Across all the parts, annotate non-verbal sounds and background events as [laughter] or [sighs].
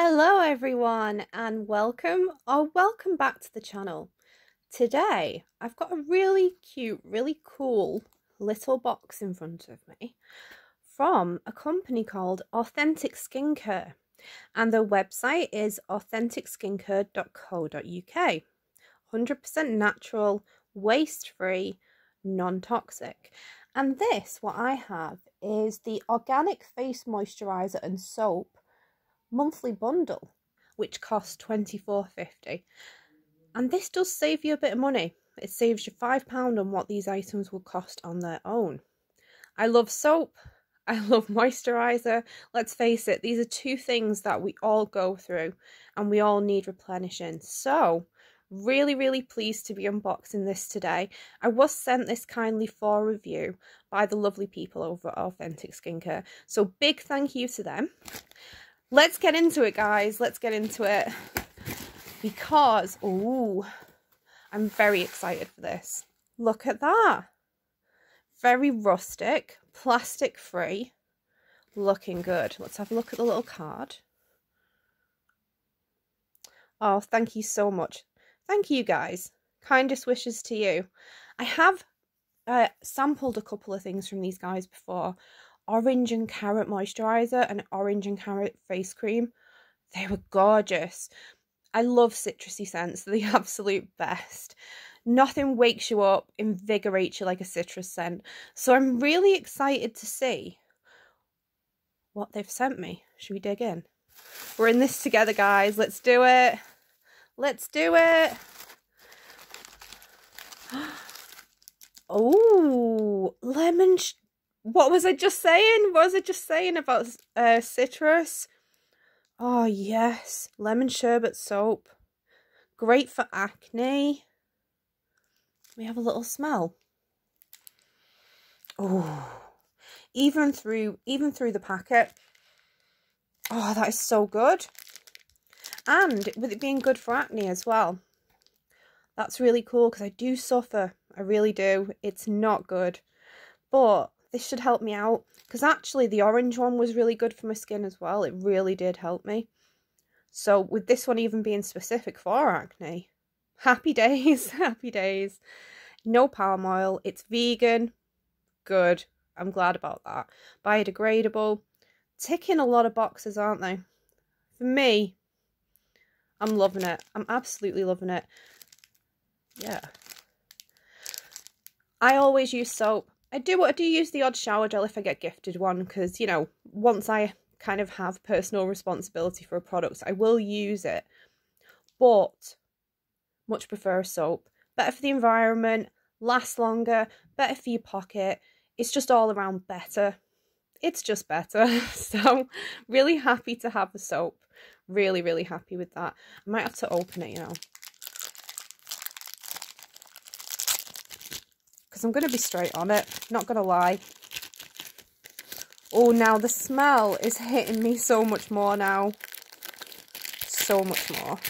Hello everyone and welcome or welcome back to the channel. Today I've got a really cute, really cool little box in front of me from a company called Authentic Skincare and their website is authenticskincare.co.uk. 100% natural, waste-free, non-toxic. And this, what I have, is the Organic Face Moisturiser and Soap monthly bundle, which costs twenty four fifty. And this does save you a bit of money. It saves you £5 on what these items would cost on their own. I love soap. [laughs] I love moisturiser. Let's face it, these are two things that we all go through and we all need replenishing. So, really, really pleased to be unboxing this today. I was sent this kindly for review by the lovely people over at Authentic Skincare. So, big thank you to them let's get into it, guys. Let's get into it. Because, oh, I'm very excited for this. Look at that. Very rustic, plastic free, looking good. Let's have a look at the little card. Oh, thank you so much. Thank you, guys. Kindest wishes to you. I have uh, sampled a couple of things from these guys before orange and carrot moisturizer and orange and carrot face cream. They were gorgeous. I love citrusy scents, [laughs] they're the absolute best. Nothing wakes you up, invigorates you like a citrus scent. So I'm really excited to see what they've sent me. Should we dig in? We're in this together, guys. Let's do it. Let's do it. [gasps] Oh, lemon what was I just saying? What was I just saying about uh, citrus? Oh, yes. Lemon sherbet soap. Great for acne. We have a little smell. Oh, even through even through the packet. Oh, that is so good. And with it being good for acne as well. That's really cool because I do suffer. I really do. It's not good. But this should help me out because actually the orange one was really good for my skin as well. It really did help me. So with this one even being specific for acne happy [laughs] days happy days. No palm oil. It's vegan. Good. I'm glad about that. Biodegradable. Ticking a lot of boxes aren't they? For me i'm loving it. I'm absolutely loving it. Yeah. I always use soap I do I do use the odd shower gel if I get gifted one because you know once I kind of have personal responsibility for a product I will use it. But much prefer a soap. Better for the environment lasts longer better for your pocket. It's just all around better. It's just better. [laughs] So really happy to have the soap. Really really happy with that. I might have to open it you know because I'm going to be straight on it, not going to lie. Oh, now the smell is hitting me so much more now. So much more.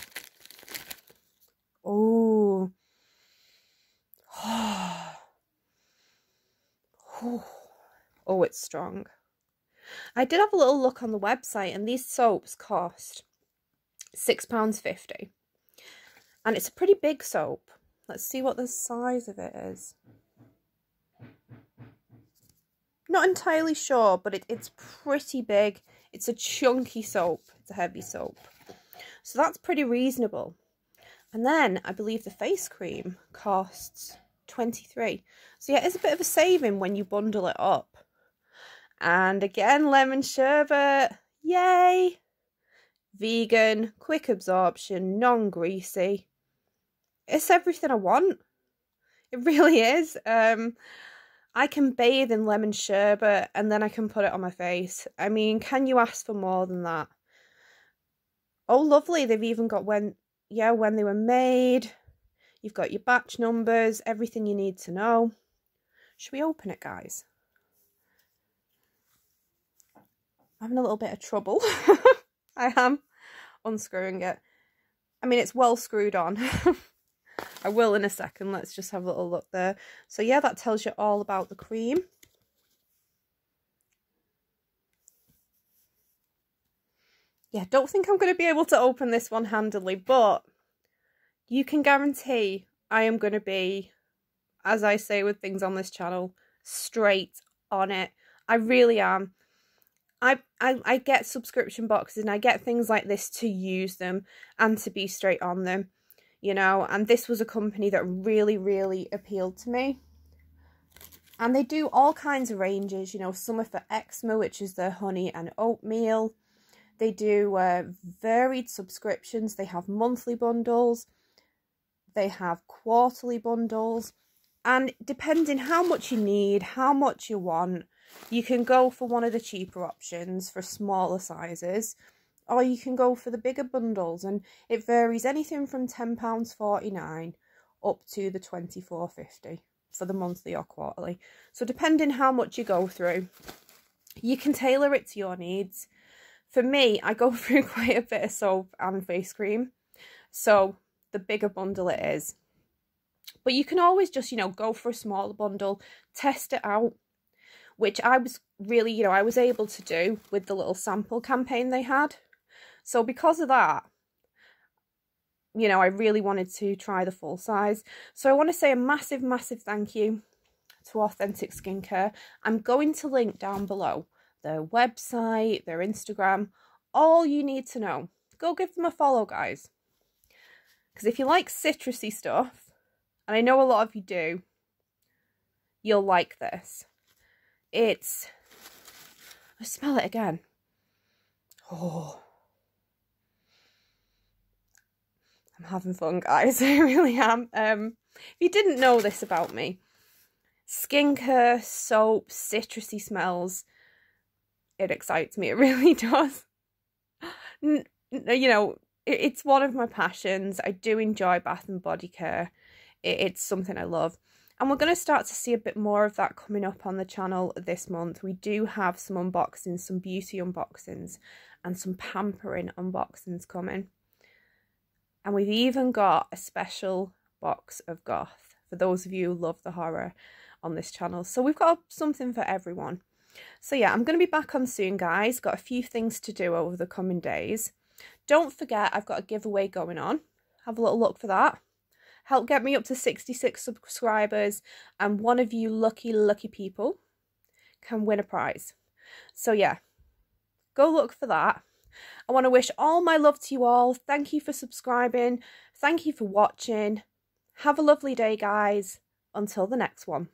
Oh. [sighs] oh, it's strong. I did have a little look on the website and these soaps cost £6.50. And it's a pretty big soap. Let's see what the size of it is. Not entirely sure, but it, it's pretty big. It's a chunky soap. It's a heavy soap. So that's pretty reasonable. And then I believe the face cream costs 23 So yeah, it's a bit of a saving when you bundle it up. And again, lemon sherbet. Yay! Vegan, quick absorption, non-greasy. It's everything I want. It really is. Um, I can bathe in lemon sherbet and then I can put it on my face. I mean, can you ask for more than that? Oh, lovely. They've even got when, yeah, when they were made. You've got your batch numbers, everything you need to know. Should we open it, guys? I'm having a little bit of trouble. [laughs] I am unscrewing it. I mean, it's well screwed on. [laughs] I will in a second. Let's just have a little look there. So yeah, that tells you all about the cream. yeah, don't think I'm going to be able to open this one handily, but you can guarantee I am going to be, as I say with things on this channel, straight on it. I really am. I, I I get subscription boxes and I get things like this to use them and to be straight on them, you know. And this was a company that really, really appealed to me. And they do all kinds of ranges, you know. Some are for eczema, which is the honey and oatmeal. They do uh, varied subscriptions. They have monthly bundles. They have quarterly bundles. And depending how much you need, how much you want, you can go for one of the cheaper options for smaller sizes, or you can go for the bigger bundles, and it varies anything from £10.49 up to the twenty four fifty for the monthly or quarterly. So depending how much you go through, you can tailor it to your needs. For me, I go [laughs] through quite a bit of soap and face cream, so the bigger bundle it is. But you can always just, you know, go for a smaller bundle, test it out, which I was really, you know, I was able to do with the little sample campaign they had. So because of that, you know, I really wanted to try the full size. So I want to say a massive, massive thank you to Authentic Skincare. I'm going to link down below their website, their Instagram, all you need to know. Go give them a follow, guys. Because if you like citrusy stuff, and I know a lot of you do, you'll like this. It's, I smell it again. Oh, I'm having fun, guys. [laughs] I really am. Um, if you didn't know this about me, skincare, soap, citrusy smells, it excites me. [laughs] It really does. you know, it's one of my passions. I do enjoy bath and body care. It's something I love. And we're going to start to see a bit more of that coming up on the channel this month. We do have some unboxings, some beauty unboxings and some pampering unboxings coming. And we've even got a special box of goth for those of you who love the horror on this channel. So we've got something for everyone. So yeah, I'm going to be back on soon, guys. Got a few things to do over the coming days. Don't forget, I've got a giveaway going on. Have a little look for that help get me up to 66 subscribers and one of you lucky lucky people can win a prize so yeah go look for that i want to wish all my love to you all. Thank you for subscribing. Thank you for watching. Have a lovely day guys. Until the next one